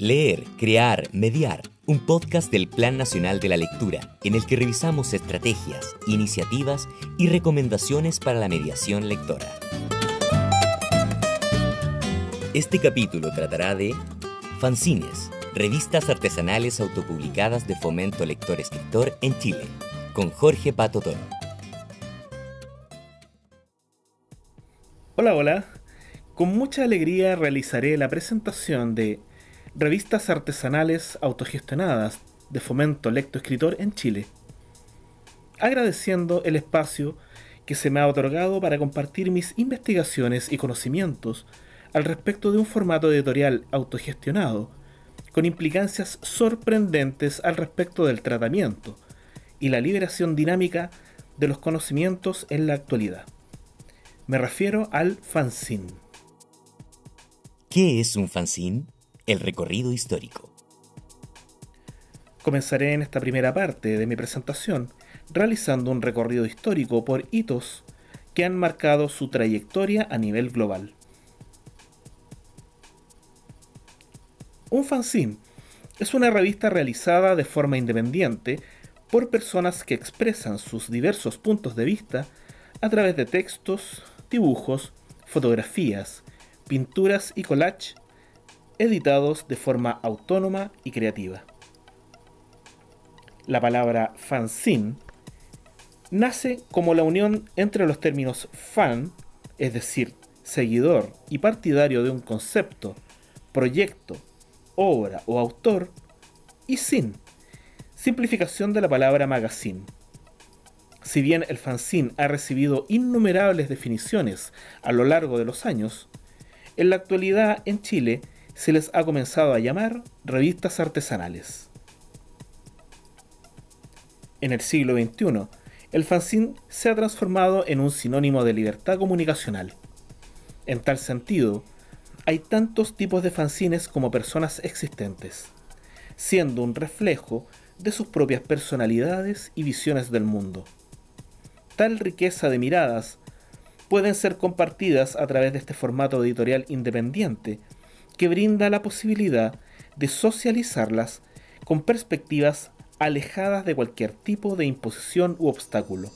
Leer, Crear, Mediar, un podcast del Plan Nacional de la Lectura, en el que revisamos estrategias, iniciativas y recomendaciones para la mediación lectora. Este capítulo tratará de fanzines, revistas artesanales autopublicadas de fomento lector-escritor en Chile, con Jorge Pato Toro. Hola, hola. Con mucha alegría realizaré la presentación de revistas artesanales autogestionadas de fomento lecto-escritor en Chile, agradeciendo el espacio que se me ha otorgado para compartir mis investigaciones y conocimientos al respecto de un formato editorial autogestionado, con implicancias sorprendentes al respecto del tratamiento y la liberación dinámica de los conocimientos en la actualidad. Me refiero al fanzine. ¿Qué es un fanzine? El recorrido histórico. Comenzaré en esta primera parte de mi presentación realizando un recorrido histórico por hitos que han marcado su trayectoria a nivel global. Un fanzine es una revista realizada de forma independiente por personas que expresan sus diversos puntos de vista a través de textos, dibujos, fotografías, pinturas y collage editados de forma autónoma y creativa. La palabra fanzine nace como la unión entre los términos fan, es decir, seguidor y partidario de un concepto, proyecto, obra o autor, y sin, simplificación de la palabra magazine. Si bien el fanzine ha recibido innumerables definiciones a lo largo de los años, en la actualidad en Chile se les ha comenzado a llamar revistas artesanales. En el siglo XXI, el fanzine se ha transformado en un sinónimo de libertad comunicacional. En tal sentido, hay tantos tipos de fanzines como personas existentes, siendo un reflejo de sus propias personalidades y visiones del mundo. Tal riqueza de miradas pueden ser compartidas a través de este formato editorial independiente que brinda la posibilidad de socializarlas con perspectivas alejadas de cualquier tipo de imposición u obstáculo.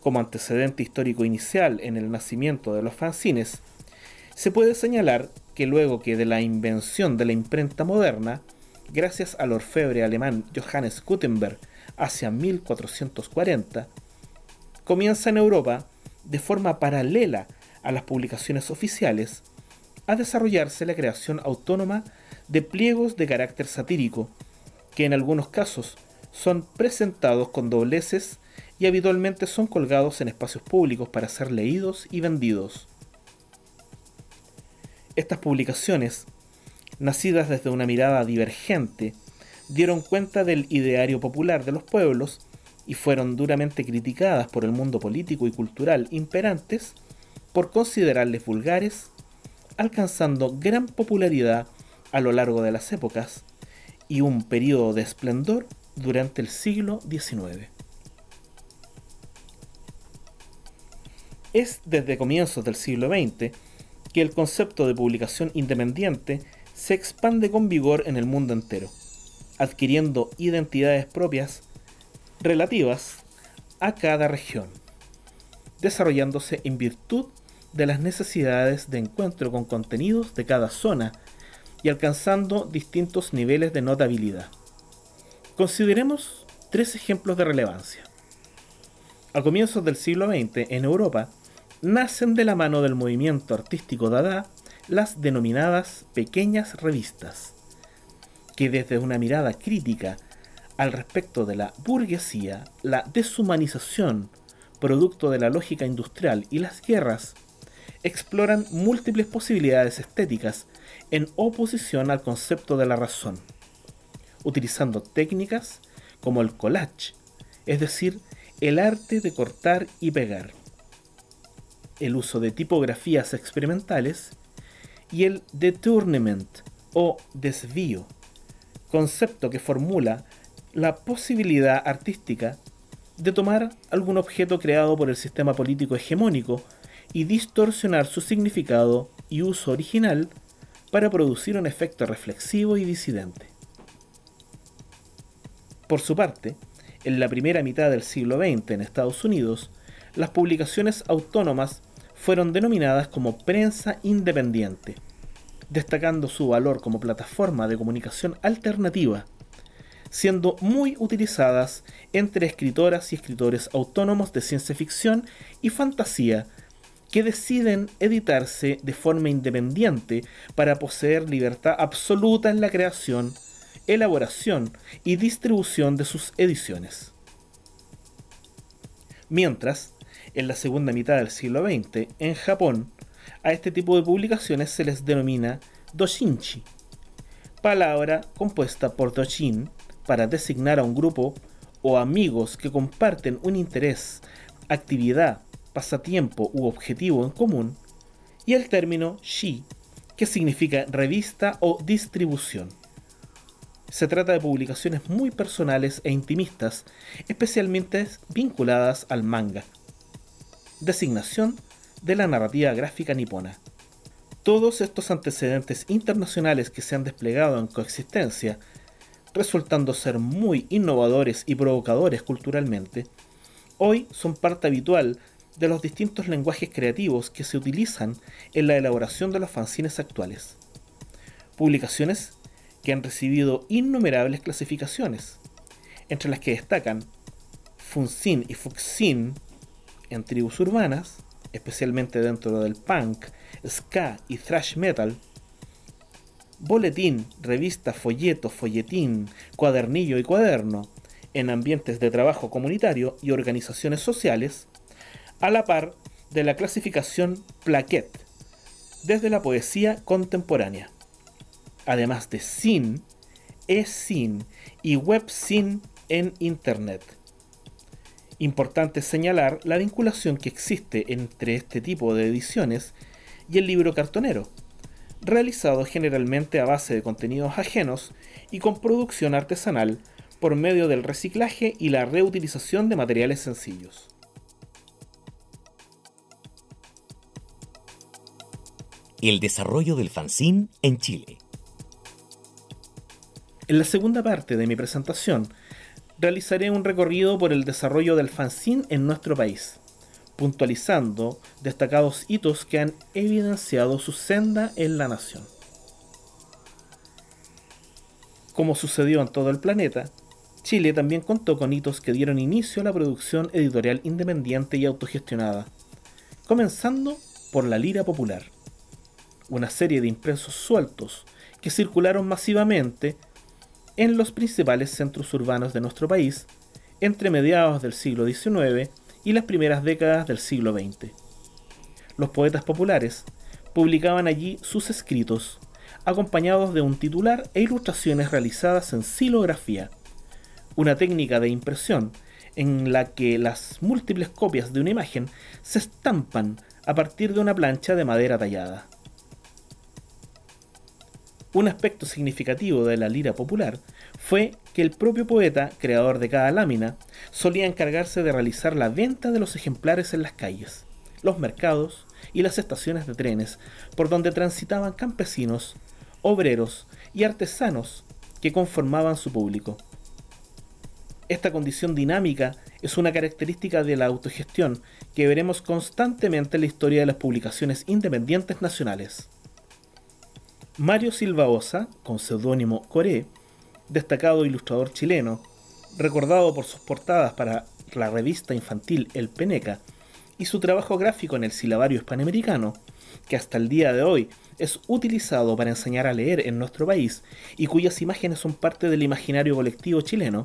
Como antecedente histórico inicial en el nacimiento de los fanzines, se puede señalar que luego que de la invención de la imprenta moderna, gracias al orfebre alemán Johannes Gutenberg hacia 1440, comienza en Europa, de forma paralela a las publicaciones oficiales, a desarrollarse la creación autónoma de pliegos de carácter satírico, que en algunos casos son presentados con dobleces y habitualmente son colgados en espacios públicos para ser leídos y vendidos. Estas publicaciones, nacidas desde una mirada divergente, dieron cuenta del ideario popular de los pueblos y fueron duramente criticadas por el mundo político y cultural imperantes por considerarles vulgares alcanzando gran popularidad a lo largo de las épocas y un periodo de esplendor durante el siglo XIX. Es desde comienzos del siglo XX que el concepto de publicación independiente se expande con vigor en el mundo entero, adquiriendo identidades propias relativas a cada región, desarrollándose en virtud de las necesidades de encuentro con contenidos de cada zona y alcanzando distintos niveles de notabilidad. Consideremos tres ejemplos de relevancia. A comienzos del siglo XX, en Europa, nacen de la mano del movimiento artístico Dada las denominadas pequeñas revistas, que desde una mirada crítica al respecto de la burguesía, la deshumanización, producto de la lógica industrial y las guerras, exploran múltiples posibilidades estéticas en oposición al concepto de la razón, utilizando técnicas como el collage, es decir, el arte de cortar y pegar, el uso de tipografías experimentales y el detournement o desvío, concepto que formula la posibilidad artística de tomar algún objeto creado por el sistema político hegemónico y distorsionar su significado y uso original para producir un efecto reflexivo y disidente. Por su parte, en la primera mitad del siglo XX en Estados Unidos, las publicaciones autónomas fueron denominadas como prensa independiente, destacando su valor como plataforma de comunicación alternativa, siendo muy utilizadas entre escritoras y escritores autónomos de ciencia ficción y fantasía que deciden editarse de forma independiente para poseer libertad absoluta en la creación, elaboración y distribución de sus ediciones. Mientras, en la segunda mitad del siglo XX, en Japón, a este tipo de publicaciones se les denomina doshinchi, palabra compuesta por doshin para designar a un grupo o amigos que comparten un interés, actividad, pasatiempo u objetivo en común, y el término shi, que significa revista o distribución. Se trata de publicaciones muy personales e intimistas, especialmente vinculadas al manga. Designación de la narrativa gráfica nipona. Todos estos antecedentes internacionales que se han desplegado en coexistencia, resultando ser muy innovadores y provocadores culturalmente, hoy son parte habitual de los distintos lenguajes creativos que se utilizan en la elaboración de los fanzines actuales. Publicaciones que han recibido innumerables clasificaciones, entre las que destacan Funzin y Fuxin en tribus urbanas, especialmente dentro del punk, ska y thrash metal, boletín, revista, folleto, folletín, cuadernillo y cuaderno en ambientes de trabajo comunitario y organizaciones sociales, a la par de la clasificación plaquette desde la poesía contemporánea además de sin, e-sin y web-sin en Internet. Importante señalar la vinculación que existe entre este tipo de ediciones y el libro cartonero, realizado generalmente a base de contenidos ajenos y con producción artesanal por medio del reciclaje y la reutilización de materiales sencillos. El desarrollo del fanzine en Chile. En la segunda parte de mi presentación, realizaré un recorrido por el desarrollo del fanzine en nuestro país, puntualizando destacados hitos que han evidenciado su senda en la nación. Como sucedió en todo el planeta, Chile también contó con hitos que dieron inicio a la producción editorial independiente y autogestionada, comenzando por la Lira Popular, una serie de impresos sueltos que circularon masivamente en los principales centros urbanos de nuestro país entre mediados del siglo XIX y las primeras décadas del siglo XX. Los poetas populares publicaban allí sus escritos, acompañados de un titular e ilustraciones realizadas en silografía, una técnica de impresión en la que las múltiples copias de una imagen se estampan a partir de una plancha de madera tallada. Un aspecto significativo de la lira popular fue que el propio poeta, creador de cada lámina, solía encargarse de realizar la venta de los ejemplares en las calles, los mercados y las estaciones de trenes por donde transitaban campesinos, obreros y artesanos que conformaban su público. Esta condición dinámica es una característica de la autogestión que veremos constantemente en la historia de las publicaciones independientes nacionales. Mario Silva Osa, con seudónimo Coré, destacado ilustrador chileno, recordado por sus portadas para la revista infantil El Peneca y su trabajo gráfico en el silabario hispanoamericano, que hasta el día de hoy es utilizado para enseñar a leer en nuestro país y cuyas imágenes son parte del imaginario colectivo chileno,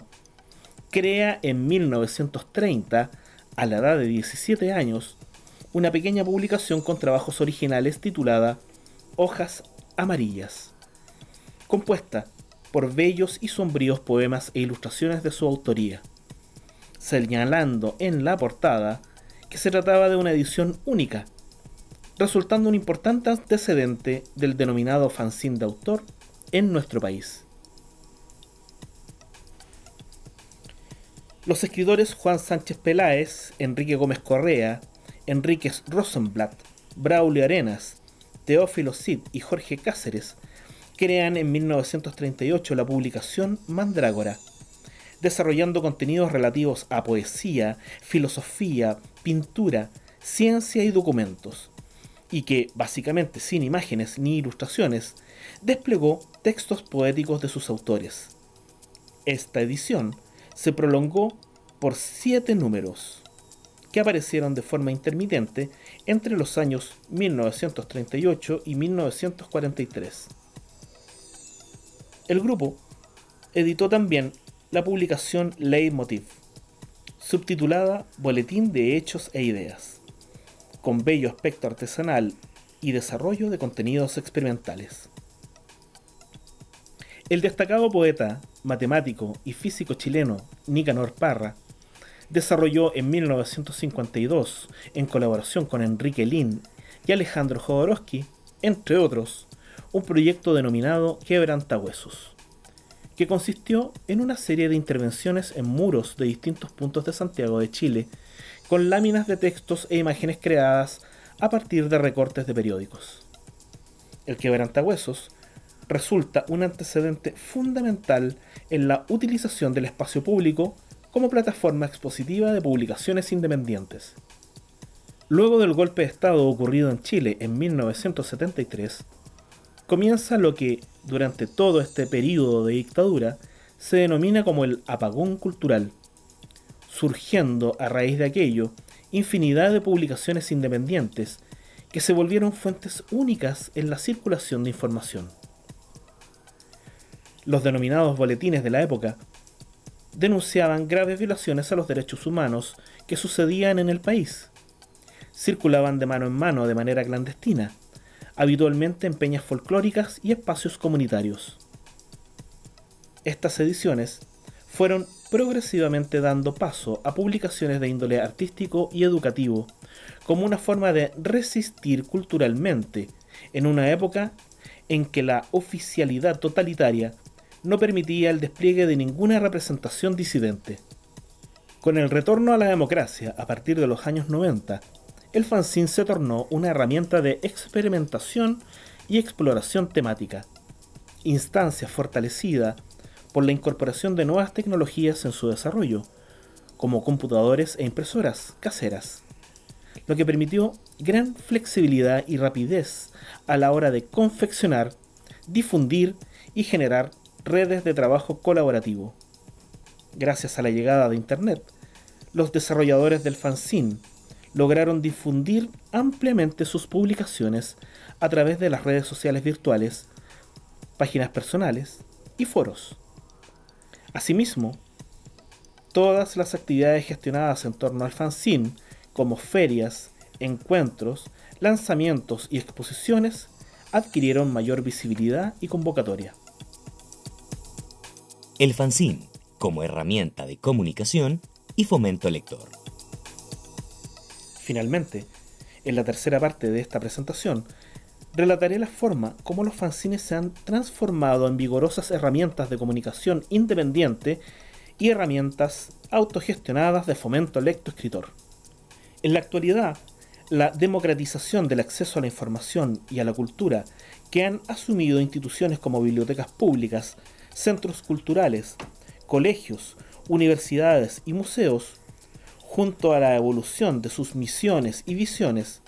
crea en 1930, a la edad de 17 años, una pequeña publicación con trabajos originales titulada Hojas Amarillas, compuesta por bellos y sombríos poemas e ilustraciones de su autoría, señalando en la portada que se trataba de una edición única, resultando un importante antecedente del denominado fanzine de autor en nuestro país. Los escritores Juan Sánchez Peláez, Enrique Gómez Correa, Enríquez Rosenblatt, Braulio Arenas, Teófilo Cid y Jorge Cáceres crean en 1938 la publicación Mandrágora, desarrollando contenidos relativos a poesía, filosofía, pintura, ciencia y documentos, y que, básicamente sin imágenes ni ilustraciones, desplegó textos poéticos de sus autores. Esta edición se prolongó por siete números, que aparecieron de forma intermitente entre los años 1938 y 1943. El grupo editó también la publicación Leitmotiv, subtitulada Boletín de Hechos e Ideas, con bello aspecto artesanal y desarrollo de contenidos experimentales. El destacado poeta, matemático y físico chileno Nicanor Parra desarrolló en 1952, en colaboración con Enrique Lin y Alejandro Jodorowsky, entre otros, un proyecto denominado Quebrantahuesos, que consistió en una serie de intervenciones en muros de distintos puntos de Santiago de Chile, con láminas de textos e imágenes creadas a partir de recortes de periódicos. El Quebrantahuesos resulta un antecedente fundamental en la utilización del espacio público como plataforma expositiva de publicaciones independientes. Luego del golpe de Estado ocurrido en Chile en 1973, comienza lo que, durante todo este periodo de dictadura, se denomina como el apagón cultural, surgiendo a raíz de aquello infinidad de publicaciones independientes que se volvieron fuentes únicas en la circulación de información. Los denominados boletines de la época denunciaban graves violaciones a los derechos humanos que sucedían en el país. Circulaban de mano en mano de manera clandestina, habitualmente en peñas folclóricas y espacios comunitarios. Estas ediciones fueron progresivamente dando paso a publicaciones de índole artístico y educativo, como una forma de resistir culturalmente en una época en que la oficialidad totalitaria no permitía el despliegue de ninguna representación disidente. Con el retorno a la democracia a partir de los años 90, el fanzine se tornó una herramienta de experimentación y exploración temática, instancia fortalecida por la incorporación de nuevas tecnologías en su desarrollo, como computadores e impresoras caseras, lo que permitió gran flexibilidad y rapidez a la hora de confeccionar, difundir y generar redes de trabajo colaborativo. Gracias a la llegada de Internet, los desarrolladores del fanzine lograron difundir ampliamente sus publicaciones a través de las redes sociales virtuales, páginas personales y foros. Asimismo, todas las actividades gestionadas en torno al fanzine, como ferias, encuentros, lanzamientos y exposiciones, adquirieron mayor visibilidad y convocatoria. El fanzine como herramienta de comunicación y fomento lector. Finalmente, en la tercera parte de esta presentación, relataré la forma como los fanzines se han transformado en vigorosas herramientas de comunicación independiente y herramientas autogestionadas de fomento lecto-escritor. En la actualidad, la democratización del acceso a la información y a la cultura que han asumido instituciones como bibliotecas públicas, centros culturales, colegios, universidades y museos, junto a la evolución de sus misiones y visiones,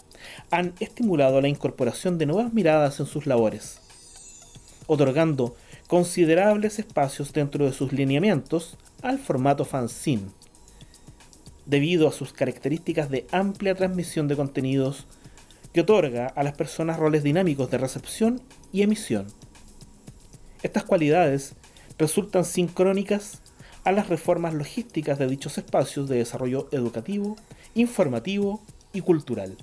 han estimulado la incorporación de nuevas miradas en sus labores, otorgando considerables espacios dentro de sus lineamientos al formato fanzine, debido a sus características de amplia transmisión de contenidos que otorga a las personas roles dinámicos de recepción y emisión. Estas cualidades resultan sincrónicas a las reformas logísticas de dichos espacios de desarrollo educativo, informativo y cultural.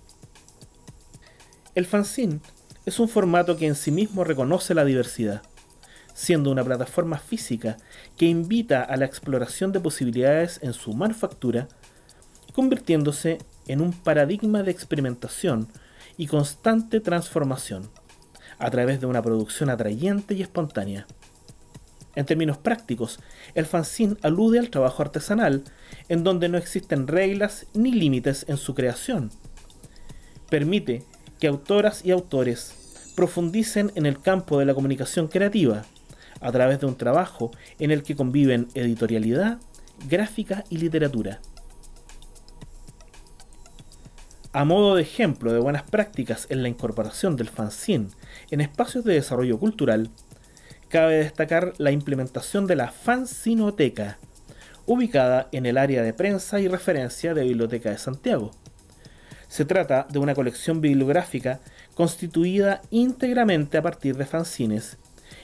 El fanzine es un formato que en sí mismo reconoce la diversidad, siendo una plataforma física que invita a la exploración de posibilidades en su manufactura, convirtiéndose en un paradigma de experimentación y constante transformación, a través de una producción atrayente y espontánea. En términos prácticos, el fanzine alude al trabajo artesanal, en donde no existen reglas ni límites en su creación. Permite que autoras y autores profundicen en el campo de la comunicación creativa, a través de un trabajo en el que conviven editorialidad, gráfica y literatura. A modo de ejemplo de buenas prácticas en la incorporación del fanzine en espacios de desarrollo cultural, cabe destacar la implementación de la fanzinoteca, ubicada en el área de prensa y referencia de Biblioteca de Santiago. Se trata de una colección bibliográfica constituida íntegramente a partir de fanzines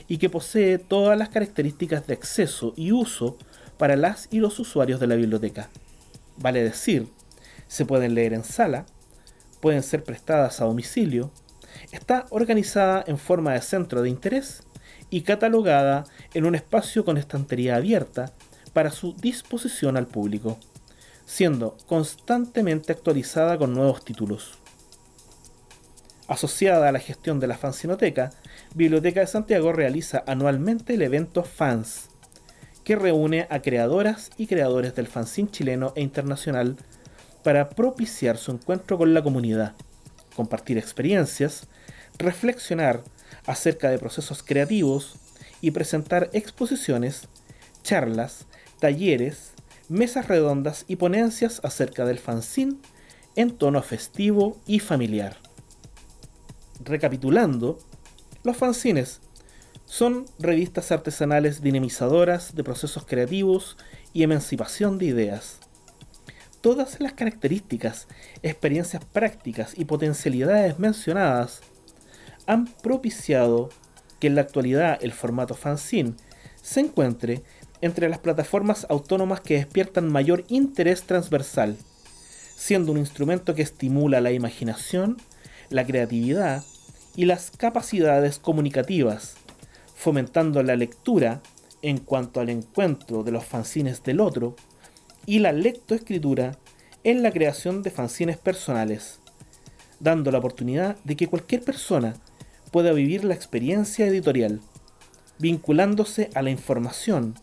y que posee todas las características de acceso y uso para las y los usuarios de la biblioteca. Vale decir, se pueden leer en sala, pueden ser prestadas a domicilio, está organizada en forma de centro de interés y catalogada en un espacio con estantería abierta para su disposición al público, siendo constantemente actualizada con nuevos títulos. Asociada a la gestión de la Fanzinoteca, Biblioteca de Santiago realiza anualmente el evento Fans, que reúne a creadoras y creadores del fanzine chileno e internacional para propiciar su encuentro con la comunidad, compartir experiencias, reflexionar acerca de procesos creativos y presentar exposiciones, charlas, talleres, mesas redondas y ponencias acerca del fanzine en tono festivo y familiar. Recapitulando, los fanzines son revistas artesanales dinamizadoras de procesos creativos y emancipación de ideas. Todas las características, experiencias prácticas y potencialidades mencionadas han propiciado que en la actualidad el formato fanzine se encuentre entre las plataformas autónomas que despiertan mayor interés transversal, siendo un instrumento que estimula la imaginación, la creatividad y las capacidades comunicativas, fomentando la lectura en cuanto al encuentro de los fanzines del otro y la lectoescritura en la creación de fanzines personales, dando la oportunidad de que cualquier persona pueda vivir la experiencia editorial, vinculándose a la información,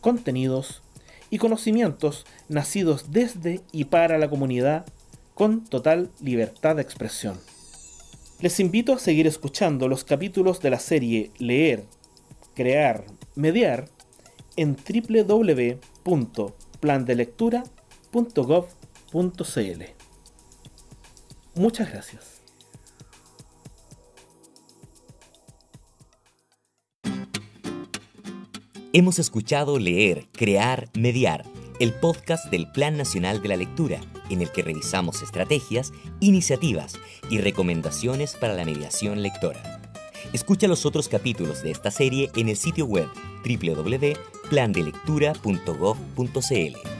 contenidos y conocimientos nacidos desde y para la comunidad con total libertad de expresión. Les invito a seguir escuchando los capítulos de la serie Leer, Crear, Mediar en www.plandelectura.gov.cl. Muchas gracias. Hemos escuchado Leer, Crear, Mediar, el podcast del Plan Nacional de la Lectura, en el que revisamos estrategias, iniciativas y recomendaciones para la mediación lectora. Escucha los otros capítulos de esta serie en el sitio web www.plandelectura.gov.cl.